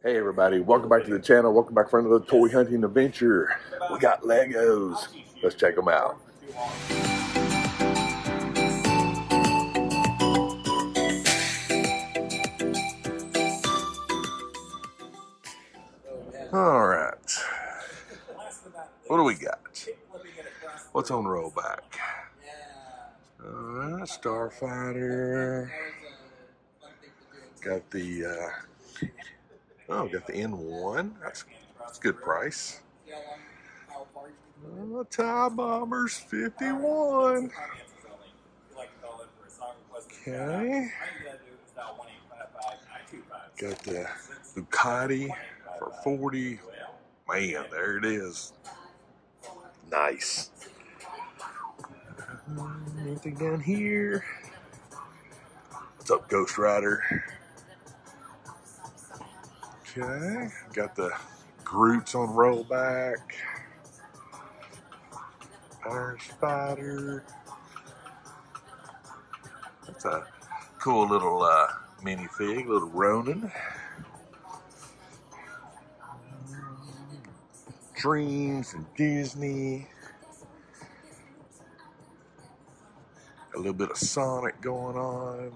Hey everybody, welcome back to the channel. Welcome back for another toy hunting adventure. We got Legos. Let's check them out. All right. What do we got? What's on rollback? Uh, Starfighter. Got the uh, oh, got the N1. That's that's a good price. Uh, tie bombers 51. Okay. Got the Ducati for 40. Man, there it is. Nice. Anything down here? What's up, Ghost Rider? Okay, got the Groots on rollback. Iron Spider. That's a cool little uh, minifig, little Ronin. Dreams and Disney. A little bit of Sonic going on.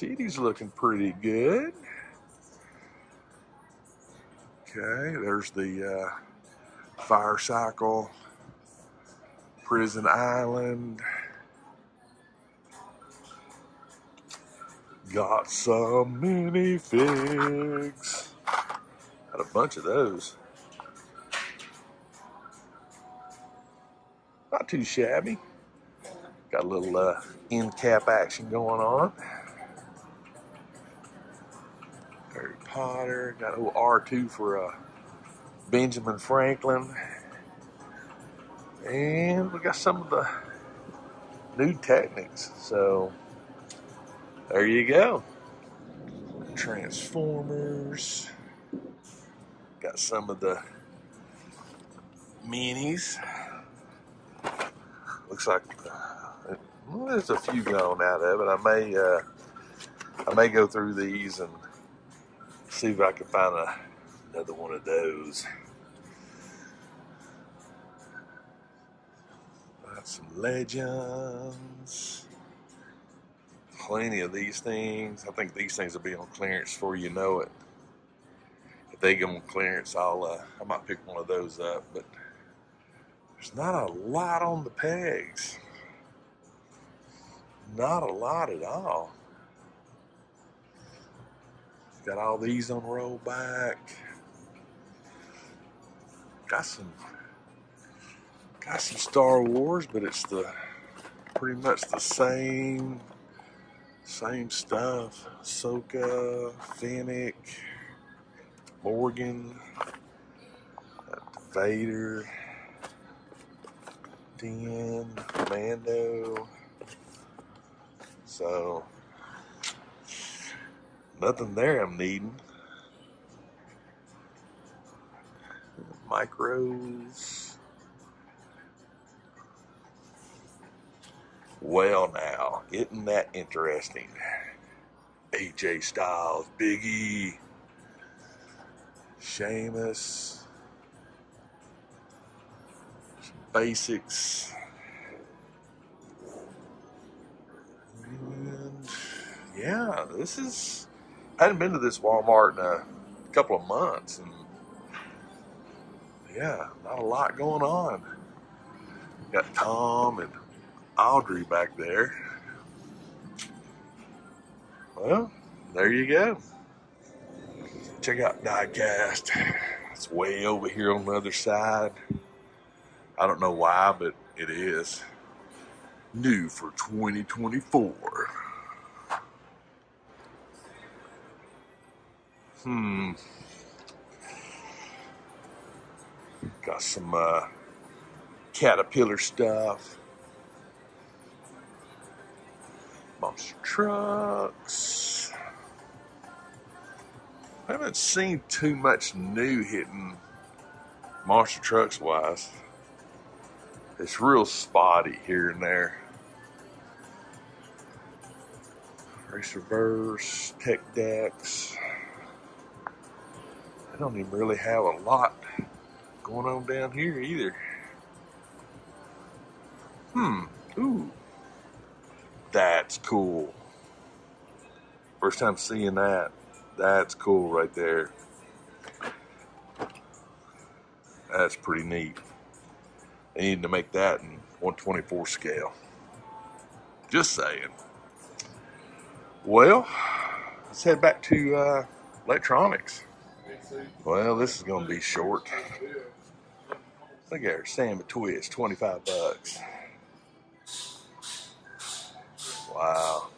City's looking pretty good. Okay, there's the uh, fire cycle, prison island. Got some minifigs. Got a bunch of those. Not too shabby. Got a little uh, end cap action going on. Potter. Got old R2 for uh, Benjamin Franklin. And we got some of the new Technics. So there you go. Transformers. Got some of the minis. Looks like uh, there's a few gone out of it. I may uh, I may go through these and see if I can find a, another one of those. Got some legends. Plenty of these things. I think these things will be on clearance before you know it. If they go on clearance, I'll uh, I might pick one of those up. But there's not a lot on the pegs. Not a lot at all. Got all these on rollback. Got some got some Star Wars, but it's the pretty much the same same stuff. Soka, Fennec, Morgan, uh, Vader, Din, Mando. So nothing there I'm needing. Micros. Well, now, isn't that interesting? AJ Styles, Big E, Sheamus, basics. And yeah, this is. I hadn't been to this Walmart in a couple of months, and yeah, not a lot going on. Got Tom and Audrey back there. Well, there you go. Check out Diecast. It's way over here on the other side. I don't know why, but it is. New for 2024. Hmm. Got some uh, Caterpillar stuff. Monster trucks. I haven't seen too much new hitting monster trucks wise. It's real spotty here and there. RacerVerse, Tech Decks. Don't even really have a lot going on down here either. Hmm. Ooh. That's cool. First time seeing that. That's cool right there. That's pretty neat. They need to make that in 124 scale. Just saying. Well, let's head back to uh, electronics. Well, this is going to be short. Look at her, Sam Twitch, 25 bucks. Wow.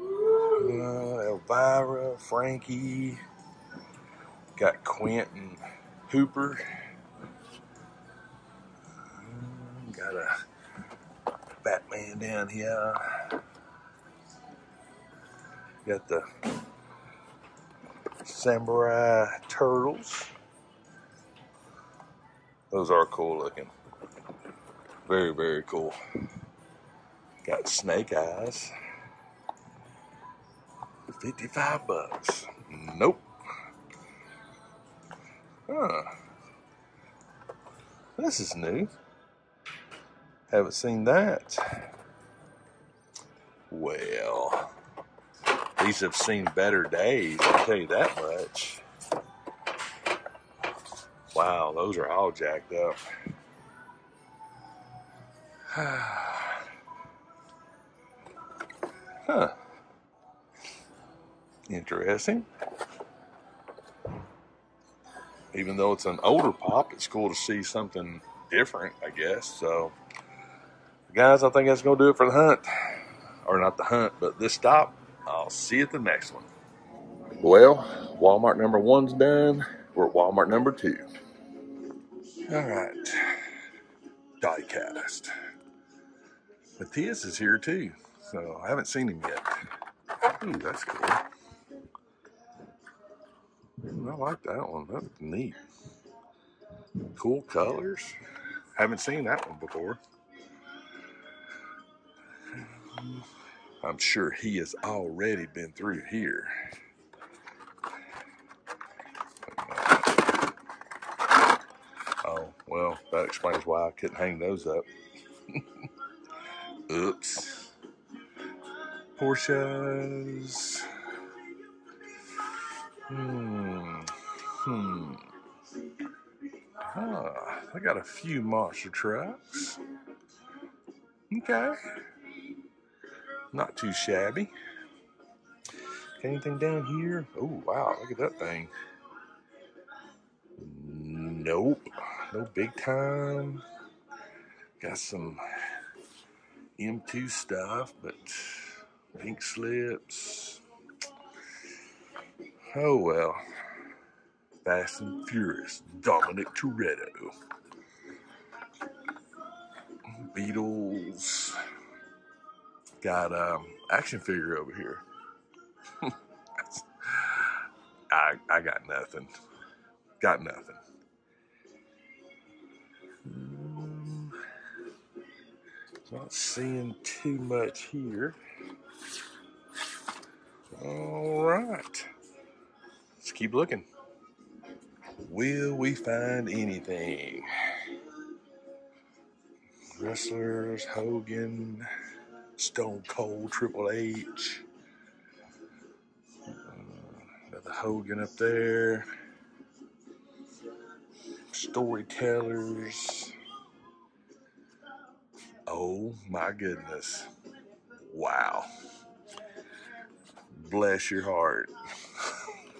Uh, Elvira, Frankie, got Quentin Hooper. Got a Batman down here. Got the Samurai Turtles. Those are cool looking. Very, very cool. Got Snake Eyes. 55 bucks. Nope. Huh. This is new. Haven't seen that. Well, these have seen better days, I'll tell you that much. Wow, those are all jacked up. huh. Interesting. Even though it's an older pop, it's cool to see something different, I guess. So, guys, I think that's going to do it for the hunt. Or not the hunt, but this stop. I'll see you at the next one. Well, Walmart number one's done. We're at Walmart number two. All right. Diecast. Matthias is here too, so I haven't seen him yet. Ooh, that's cool. Mm, I like that one. That's neat. Cool colors. Haven't seen that one before. I'm sure he has already been through here. Oh, well, that explains why I couldn't hang those up. Oops. Porsches. Hmm. Hmm. Ah, I got a few monster trucks. Okay. Not too shabby. Anything down here? Oh, wow, look at that thing. Nope. No big time. Got some M2 stuff, but pink slips. Oh well. Fast and Furious, Dominic Toretto. Beatles. Got um action figure over here. I I got nothing. Got nothing. Um, not seeing too much here. All right. Let's keep looking. Will we find anything? Wrestlers, Hogan, Stone Cold, Triple H. Uh, got the Hogan up there. Storytellers. Oh my goodness. Wow. Bless your heart.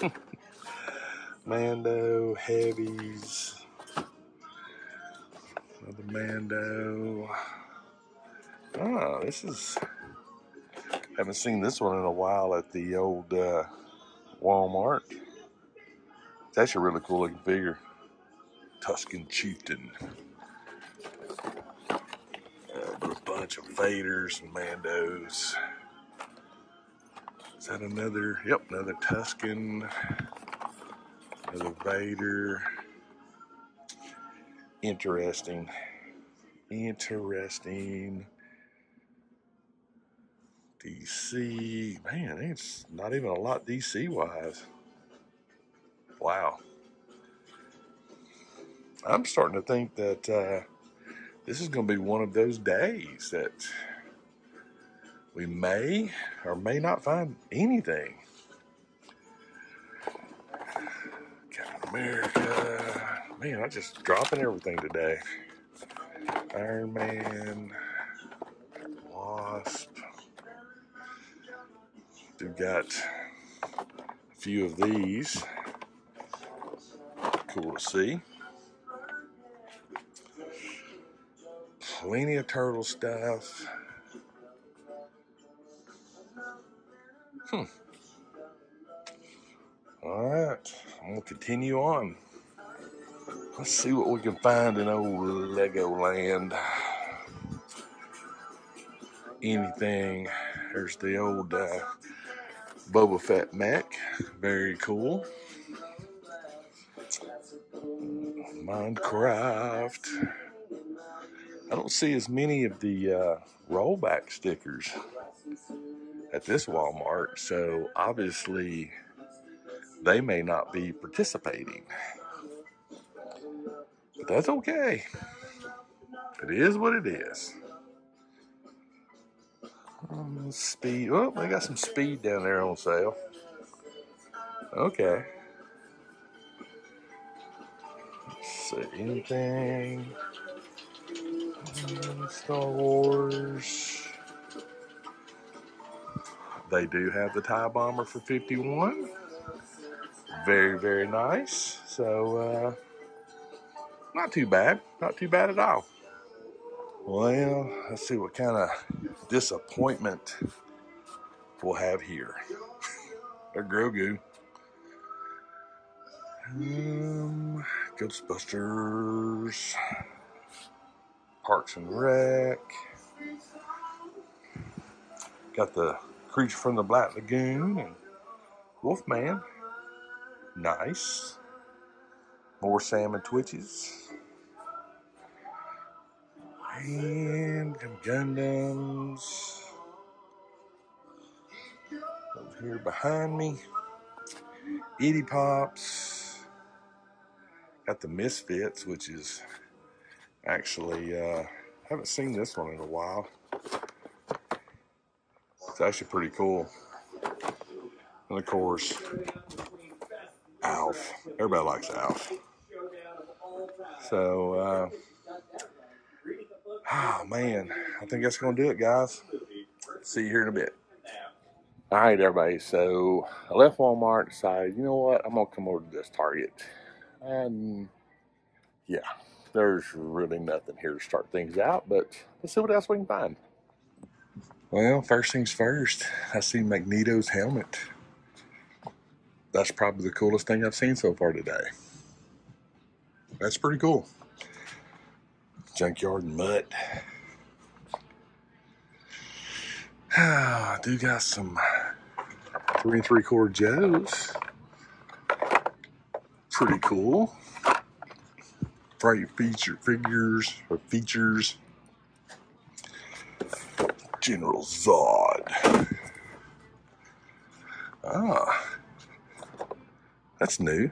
Mando, heavies, another Mando. Ah, this is, haven't seen this one in a while at the old uh, Walmart. It's actually a really cool looking figure. Tusken Chieftain. Uh, a bunch of Vaders and Mandos. Is that another? Yep, another Tusken. Another Vader. Interesting. Interesting. DC. Man, it's not even a lot DC wise. Wow. I'm starting to think that uh, this is going to be one of those days that we may or may not find anything. Captain America. Man, I'm just dropping everything today. Iron Man, Wasp. We've got a few of these. Cool to see. Plenty of turtle stuff. Hmm. All right, I'm gonna continue on. Let's see what we can find in old Legoland. Anything. There's the old uh, Boba Fett mech. Very cool. Minecraft. I don't see as many of the uh, rollback stickers at this Walmart, so obviously they may not be participating. But that's okay. It is what it is. Um, speed. Oh, they got some speed down there on sale. Okay. See. Anything? Um, Star Wars. They do have the TIE Bomber for 51. Very, very nice. So, uh, not too bad. Not too bad at all. Well, let's see what kind of disappointment we'll have here. a Grogu. Um, Ghostbusters. Parks and Rec. Got the Creature from the Black Lagoon and Wolfman. Nice. More Sam and Twitches. And some Gundams. Over here behind me. Bitty Pops. Got the Misfits, which is actually, uh, haven't seen this one in a while. It's actually pretty cool. And of course, Alf. Everybody likes Alf. So, uh, oh man, I think that's going to do it, guys. See you here in a bit. All right, everybody. So I left Walmart, decided, you know what, I'm going to come over to this Target. And yeah, there's really nothing here to start things out, but let's see what else we can find. Well, first things first, I see Magneto's helmet. That's probably the coolest thing I've seen so far today. That's pretty cool. Junkyard Mutt. I do got some three and three quarter Joes. Pretty cool. Bright feature figures or features. General Zod. Ah, that's new.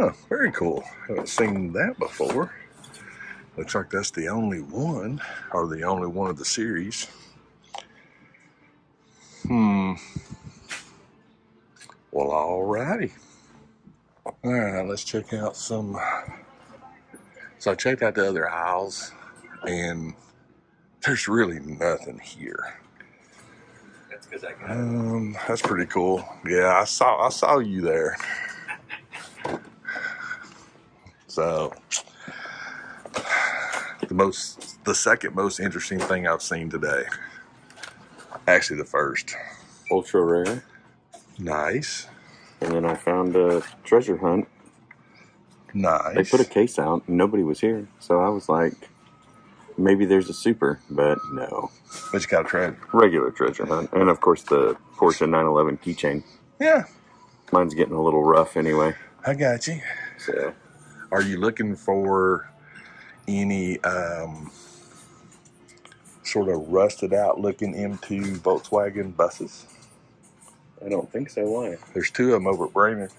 Oh, very cool. Haven't seen that before. Looks like that's the only one, or the only one of the series. Hmm. Well, alrighty. Alright, let's check out some. So I checked out the other aisles, and there's really nothing here. That's because Um, that's pretty cool. Yeah, I saw I saw you there. So the most the second most interesting thing I've seen today. Actually the first. ultra rare. Nice. And then I found a treasure hunt. Nice. They put a case out and nobody was here. So I was like, maybe there's a super, but no. but you got a treasure. Regular treasure hunt. And of course the Porsche 911 keychain. Yeah, Mine's getting a little rough anyway. I got you. So Are you looking for any um, sort of rusted out looking M2 Volkswagen buses? I don't think so. Why? There's two of them over at Brainerd.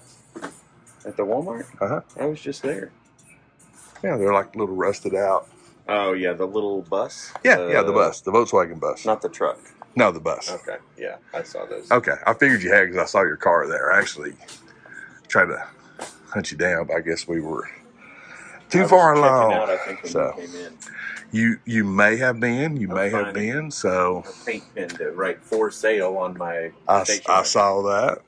At the Walmart? Uh huh. I was just there. Yeah, they're like little rusted out. Oh yeah, the little bus. Yeah, yeah, the Uh, bus, the Volkswagen bus. not the truck. No, the bus. Okay, yeah, I saw those. Okay, I figured you had because I saw your car there. I actually tried to hunt you down, but I guess we were too far along. Out, I think So you you you may have been, you I'm may have been. So a paint pen to write for sale on my I. I saw that.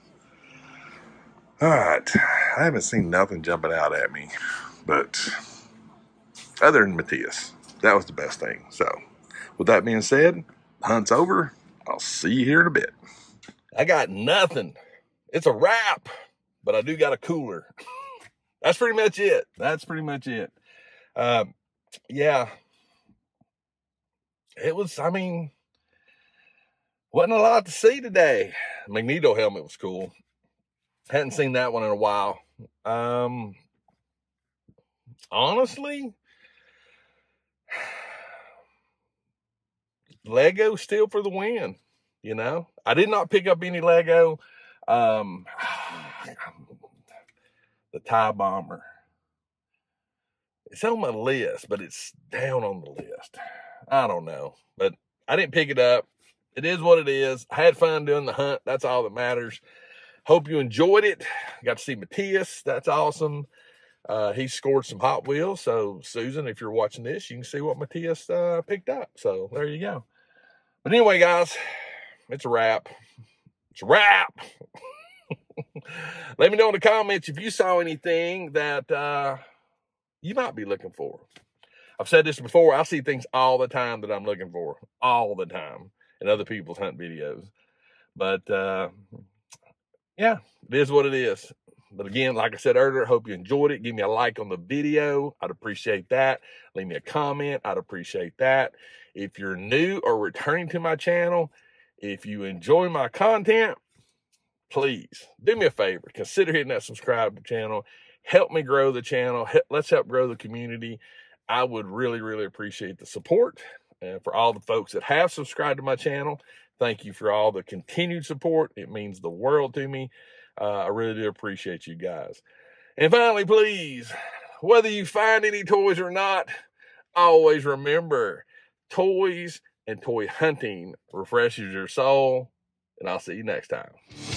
All right, I haven't seen nothing jumping out at me, but other than Matthias, that was the best thing. So, with that being said, hunt's over. I'll see you here in a bit. I got nothing. It's a wrap, but I do got a cooler. That's pretty much it. That's pretty much it. Um, yeah, it was. I mean, wasn't a lot to see today. Magneto helmet was cool. Hadn't seen that one in a while. Um, honestly, Lego still for the win. You know, I did not pick up any Lego. Um, the tie bomber. It's on my list, but it's down on the list. I don't know, but I didn't pick it up. It is what it is. I had fun doing the hunt. That's all that matters. Hope you enjoyed it. Got to see Matthias. That's awesome. Uh, he scored some Hot Wheels. So, Susan, if you're watching this, you can see what Matthias uh, picked up. So, there you go. But anyway, guys, it's a wrap. It's a wrap. Let me know in the comments if you saw anything that uh, you might be looking for. I've said this before. I see things all the time that I'm looking for, all the time, in other people's hunt videos. But uh, yeah, it is what it is. But again, like I said earlier, hope you enjoyed it. Give me a like on the video. I'd appreciate that. Leave me a comment. I'd appreciate that. If you're new or returning to my channel, if you enjoy my content, please do me a favor. Consider hitting that subscribe channel. Help me grow the channel. Let's help grow the community. I would really, really appreciate the support. And for all the folks that have subscribed to my channel, thank you for all the continued support. It means the world to me. Uh, I really do appreciate you guys. And finally, please, whether you find any toys or not, always remember toys and toy hunting refreshes your soul. And I'll see you next time.